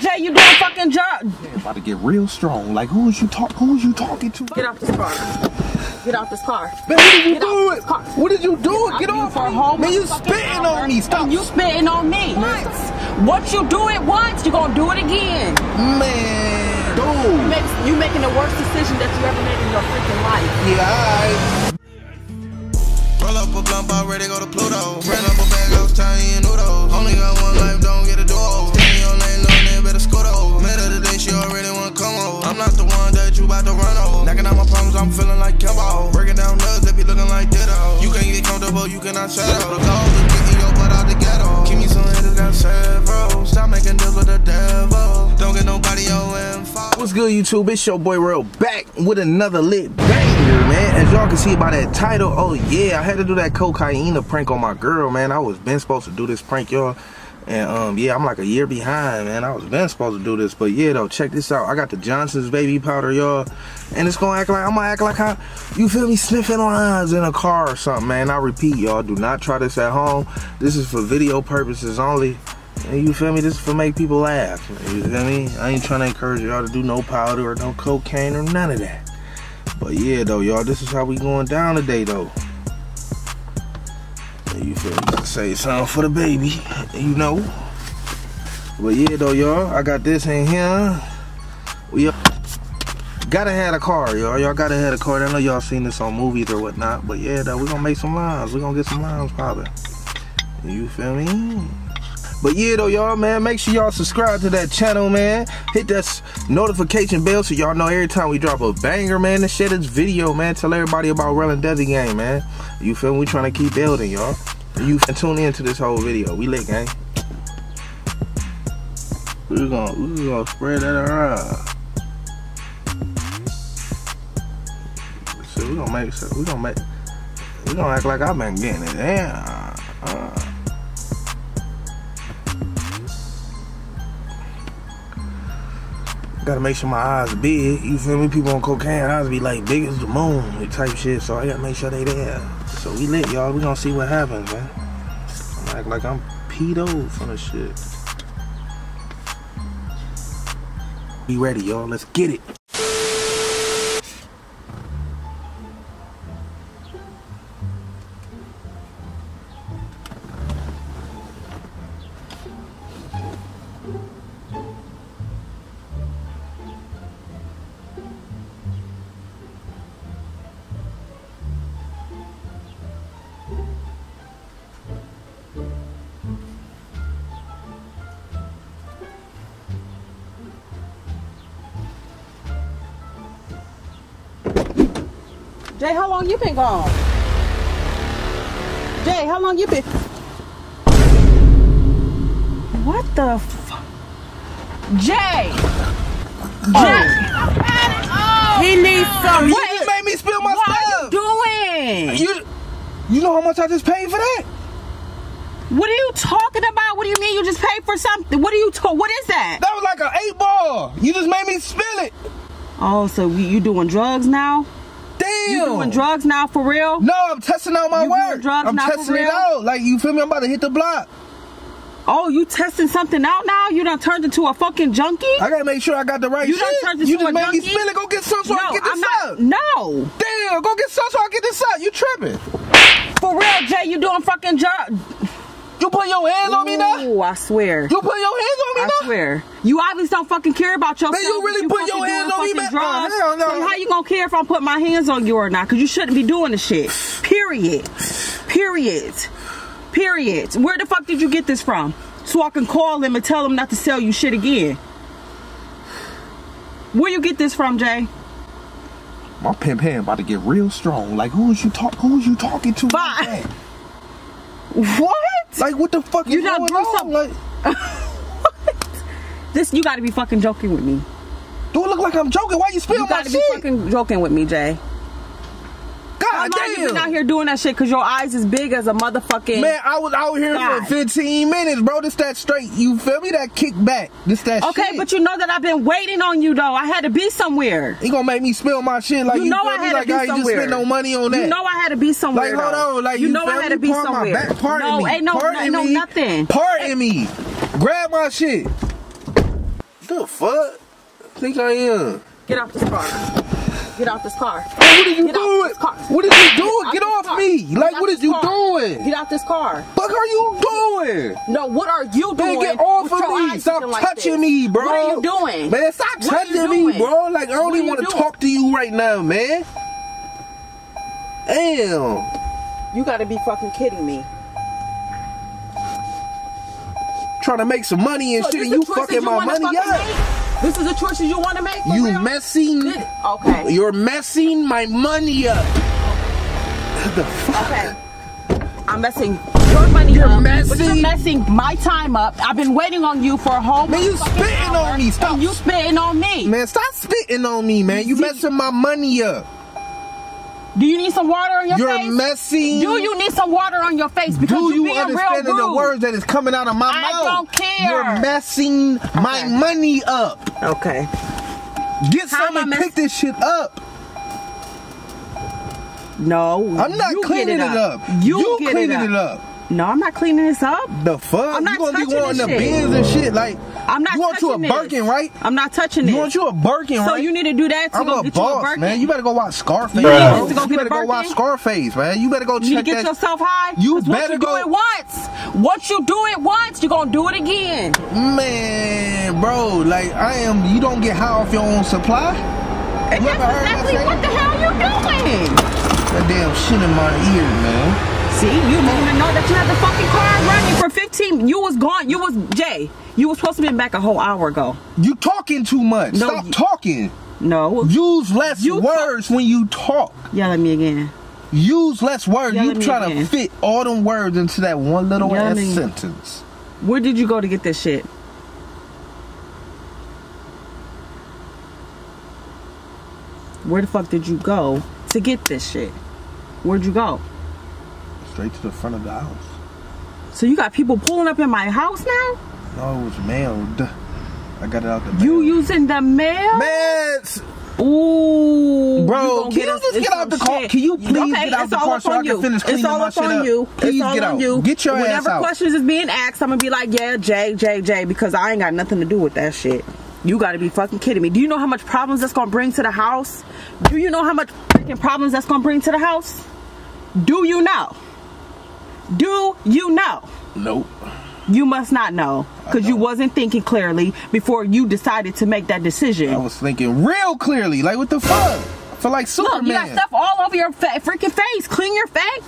Jay, you doing a fucking job. About to get real strong. Like who is you talk? Who is you talking to? Get out this car. Get out this car. Man, what did you Get do? this car. What did you do? Get You off for a me. whole Man, you spitting hour, on me. Stop. And you spitting on me. Once. What you do it once, you gonna do it again. Man, dude. Makes, you making the worst decision that you ever made in your freaking life. Yeah, alright. Roll up a blunt, already go to Pluto. Ran up a bag, I was tying noodles. Only got one life, don't get a duo. About to run over. Knocking out my problems, I'm feeling like Kimbo. Breaking down nugs, they be looking like Ditto. You can't get comfortable, you cannot settle. The goal is getting your butt out the ghetto. Keep me some haters, got several. Stop making deals with the devil. Don't get nobody your info. What's good, YouTube? It's your boy Rell back with another lit banger, man. As y'all can see by that title, oh yeah, I had to do that cocaine prank on my girl, man. I was been supposed to do this prank, y'all. And um, yeah, I'm like a year behind, man. I was been supposed to do this, but yeah, though, check this out. I got the Johnson's baby powder, y'all, and it's gonna act like I'm gonna act like how you feel me sniffing lines in a car or something, man. I repeat, y'all, do not try this at home. This is for video purposes only. And you feel me? This is for make people laugh. You feel me? I ain't trying to encourage y'all to do no powder or no cocaine or none of that. But yeah, though, y'all, this is how we going down today, though. You feel me? Say something for the baby, you know. But yeah, though, y'all, I got this in here. We gotta have a car, y'all. Y'all gotta have a car. I know y'all seen this on movies or whatnot. But yeah, though, we gonna make some lines. we gonna get some lines popping. You feel me? But yeah, though, y'all, man, make sure y'all subscribe to that channel, man. Hit that notification bell so y'all know every time we drop a banger, man, and share this video, man. Tell everybody about Rell N Desi Gang, man. You feel me? We trying to keep building, y'all. You can tune into this whole video. We lit, gang. We gonna, we gonna spread that around. So we gonna make, so we gonna make, we gonna act like I've been getting it. Yeah. Uh, Gotta make sure my eyes big. You feel me? People on cocaine eyes be like big as the moon type shit. So I gotta make sure they there. So we lit, y'all. We gonna see what happens, man. I'm act like I'm pedo from the shit. Be ready, y'all. Let's get it. Jay, how long you been gone? Jay, how long you been? What the fuck? Jay! Oh. Jay! He needs some. You What, just made me spill my what are you doing? You, you know how much I just paid for that? What are you talking about? What do you mean you just paid for something? What are you talking? What is that? That was like an eight ball. You just made me spill it. Oh, so you doing drugs now? Damn. You doing drugs now for real? No, I'm testing out my You doing work. drugs I'm now for testing it out. Like you feel me? I'm about to hit the block. Oh, you testing something out now? You done turned into a fucking junkie? I gotta make sure I got the right You done turned into you just a made me junkie? spill it. Go get some so I no, can get this I'm not. out. No, Damn, go get some so I can get this out. You tripping? for real, Jay. You doing fucking drugs? You put your hands on me now? Ooh, I swear. You put your hands on me I now? swear. You obviously don't fucking care about yourself. Man, you really if put your hands on me, fucking man? Drugs. Oh, hell no. So how you gonna care if I put my hands on you or not? Cause you shouldn't be doing the shit. Period. Period. Period. Where the fuck did you get this from? So I can call them and tell them not to sell you shit again. Where you get this from, Jay? My pimp hand about to get real strong. Like who is you talk? Who is you talking to? Bye. What? Like what the fuck You is done going blew on? some- Like, This you gotta be fucking joking with me. do it look like I'm joking? Why you spill You my gotta be fucking joking with me, Jay. God long you been out here doing that shit? Cause your eyes is big as a motherfucking. Man, I was out here God. for 15 minutes, bro. This that straight. You feel me? That kick back. This that Okay, shit. but you know that I've been waiting on you though. I had to be somewhere. He gonna make me spill my shit like You you, know I me? had to Like be I ain't just somewhere. spend no money on that. You know I had to be somewhere. Like, hold though. on, like you you, know I had me? to be somewhere. My back, pardon no, me. ain't no, pardon ain't no me. nothing. Pardon me. Grab my shit. The fuck? Think I am? Get off this car. Get out this car. What are you Get doing? this car. What are you doing? out Get off car. me! Get Like, what this you car. doing? Get out this car. Fuck are you doing? No, what are you Man, doing? get off of me! Stop like touching this? me, bro. What are you doing? Man, stop What touching me, bro. Like, I don't even want to talk to you right now, man. Damn. You gotta be fucking kidding me. Trying to make some money and So shit, and you fucking my money fucking up. make? This is the choices you want to make? You real? messing. Okay. You're messing my money up. The fuck? Okay. I'm messing your money You're up. Messing- you're messing my time up. I've been waiting on you for a whole Man, you spitting hour, on me. Stop. And you spitting on me. Man, stop spitting on me, man. You messing my money up. Do you need some water on your face? You're face? messing. Do you need some water on your face? Because Do you're you being understand real rude. the words that is coming out of my I mouth? don't care. You're messing my money up. Okay. Get How some and mess- pick this shit up. No. I'm not you cleaning get it up. You, get cleaning it it up. up. No, I'm not cleaning this up. The fuck? I'm not you gonna be touching wanting the this bins and shit. Like, I'm not you want you a touching this. Right? I'm not touching it. You want you a Birkin, so right? So you need to do that to I'm go a get you a boss, Birkin. man. You better go watch Scarface. You need to go you get a better go watch Scarface, man. You better go You need check to get that. yourself high. You 'Cause once better you go- do it once. Once you do it once, you're gonna do it again. Man, bro, like I am. You don't get high off your own supply. And You that's exactly saying? what the hell you doing. That damn shit in my ear, man. See, you didn't even know that you had the fucking car running for 15. You was gone. You was Jay. You was supposed to be back a whole hour ago. You talking too much. No, Stop talking. No. Use less You words when you talk. Yell at me again. Use less words. Yell you at me try to fit all them words into that one little Yell ass sentence. Where did you go to get this shit? Where the fuck did you go to get this shit? Where'd you go? Straight to the front of the house. So you got people pulling up in my house now? No, it was mailed. I got it out the mail. You using the mail? Man, Ooh, Bro, can you us- just get out the car? Can you please okay, get out the car so I can finish cleaning It's all my up shit on up? you. Please it's all get on out. you. Get your ass Whenever out. questions is being asked, I'm gonna be like, yeah, Jay, Jay, Jay, because I ain't got nothing to do with that shit. You gotta be fucking kidding me. Do you know how much problems that's gonna bring to the house? Do you know how much freaking problems that's gonna bring to the house? Do you know? Do you know? Nope. You must not know because you wasn't thinking clearly before you decided to make that decision. I was thinking real clearly. Like, what the fuck? I feel like Superman. Look, you got stuff all over your fa- freaking face. Clean your face.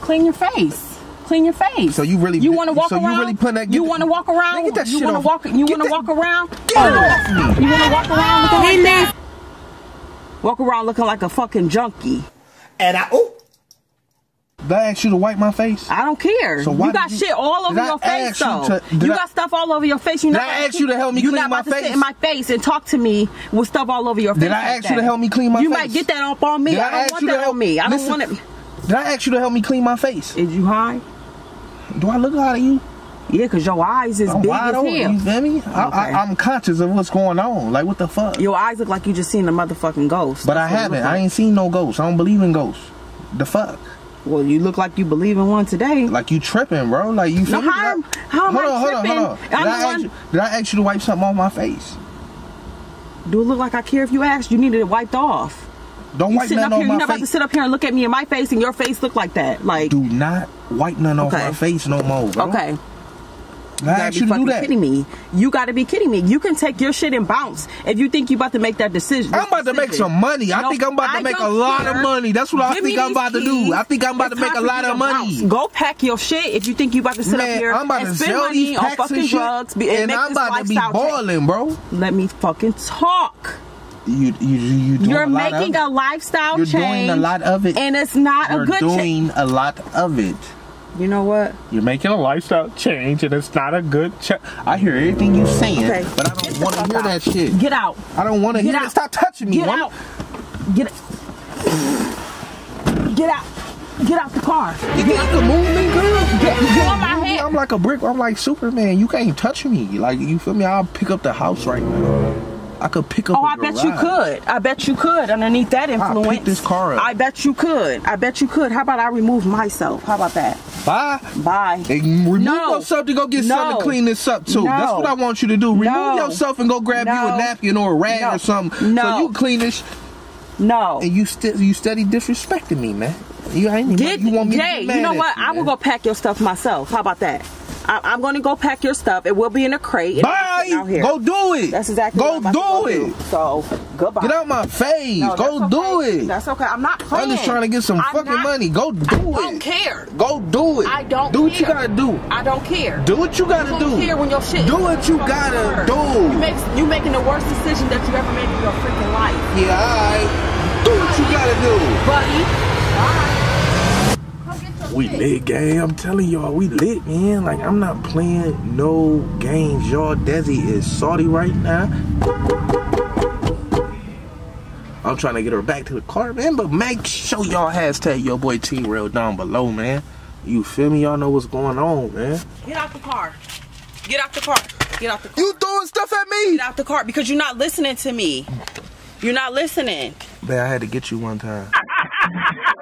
Clean your face. Clean your face. So you really- you want to walk so you around? really putting that- get you want to walk around? Man, get that you shit wanna off. walk? You want to walk around? Get it off me. You want to walk around looking like that? Walk around looking like a fucking junkie. And I oh Did I ask you to wipe my face? I don't care. So why you got you- shit all over did I your face ask you though. to- You, I- got stuff all over your face. You're Did not I ask to you to help me you're clean not my about to sit face? in my face and talk to me with stuff all over your face. Did I like ask you to help me clean my You face? You might get that up on me. Did I I don't ask want you to that help- on me. I Listen. don't want it. Did I ask you to help me clean my face? Is you high? Do I look out of you? Yeah, cause your eyes is I'm big wide as open. hell. You feel me? I, Okay. I, I'm conscious of what's going on. Like, what the fuck? Your eyes look like you just seen a motherfucking ghost. but I That's what it haven't. I ain't seen no ghosts. I don't believe in ghosts. The fuck? Well, you look like you believe in one today. Like you tripping, bro? Like you No, how Did I- how am hold I on, hold on, hold on. tripping? Did I, ask you, did I ask you to wipe something off my face? Do it look like I care if you asked? You needed it wiped off. Don't You wipe nothing off here, you're not about to sit up here and look at me in my face and your face look like that. Like, Do not wipe nothing off my face no more, bro. okay. Did I gotta be you to fucking kidding me. You gotta be kidding me. You can take your shit and bounce if you think you about to make that decision. I'm about to make some money. I No, think I'm about to I make a lot care. of money. That's what I think I'm about to do. I think I'm about It's to make a lot of money. bounce. Go pack your shit if you think you about to sit up here I'm about and to spend sell money on fucking and drugs and, and make I'm this about to be lifestyle change. balling, bro. Let me fucking talk. You, you, you doing You're making a lifestyle You're change. doing a lot of it. and it's not You're a good change. doing a lot of it. You know what? You're making a lifestyle change, and it's not a good. I hear everything you're saying, Okay. but I don't want to hear out. that shit. Get out. I don't want to Get hear out. that. Stop touching me. Get woman. out. Get Get out. Get out the car. You think you can move me, girl? Get, get on my head. I'm like a brick. I'm like Superman. You can't touch me. Like you feel me? I'll pick up the house right now. I could pick up. Oh, a I bet you could. I bet you could underneath that influence, influence. pick this car up. I bet you could. I bet you could. How about I remove myself? How about that? Bye. Bye. And remove No. yourself to go get something to clean this up too. That's what I want you to do. Remove No. yourself and go grab you a napkin or a rag No. or something. So No. you clean this No. and you still you steady disrespecting me, man. You ain't Did you want me to Jay, get mad you know at what? I will go pack your stuff myself. How about that? I, I'm going to go pack your stuff. It will be in a crate. Bye. Go do it. That's exactly Go what I'm about to do go it. do. So goodbye. Get out my face. No, go do okay. it. That's okay. I'm not playing. I'm just trying to get some I'm fucking not- money. Go do I it. I don't care. Go do it. I don't do what you gotta do. I don't care. Do what you gotta You do. care when your shit. Do what you gotta do. You make you making the worst decision that you ever made in your freaking life, Yeah, alright. Do what you gotta do. buddy. Bye. Come get your We lit, gang. I'm telling y'all, we lit, man. Like, I'm not playing no games. Y'all, Desi is salty right now. I'm trying to get her back to the car, man. But make sure y'all hashtag your boy T Rell down below, man. You feel me? Y'all know what's going on, man. Get out the car. Get out the car. Get out the car. You throwing stuff at me? Get out the car because you're not listening to me. You're not listening. Man, I had to get you one time.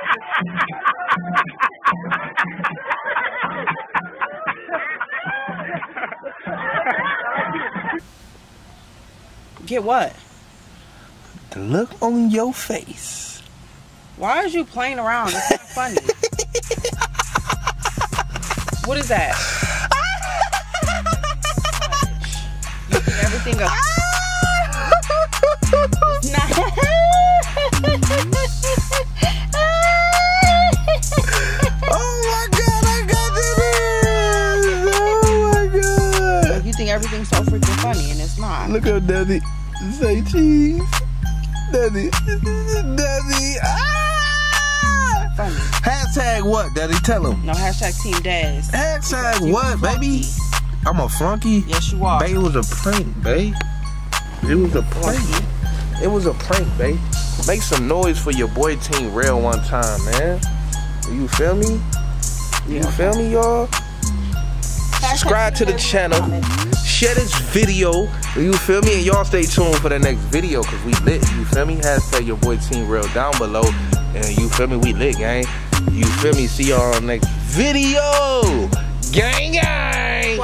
Get what? The look on your face. Why is you playing around? It's not funny. what is that? you think everything else. It's not. Oh my god, I got this! Oh my god! you think everything's so freaking funny and it's not. Look up, Daddy. Say cheese. Daddy. Daddy. Ah! Funny. Hashtag what, Daddy? Tell him. No hashtag Team Daz. Hashtag what, baby? I'm a flunky. Yes, you are. Babe, it was a prank, babe. It was a prank. It was a prank, babe. Make some noise for your boy Team Rell one time, man. You feel me? You Yeah. feel me, y'all? Subscribe to the channel. Share this video. You feel me? And y'all stay tuned for the next video because we lit. You feel me? Hashtag your boy Team Rell down below. And you feel me? We lit, gang. You feel me? See y'all on the next video. Gang, gang.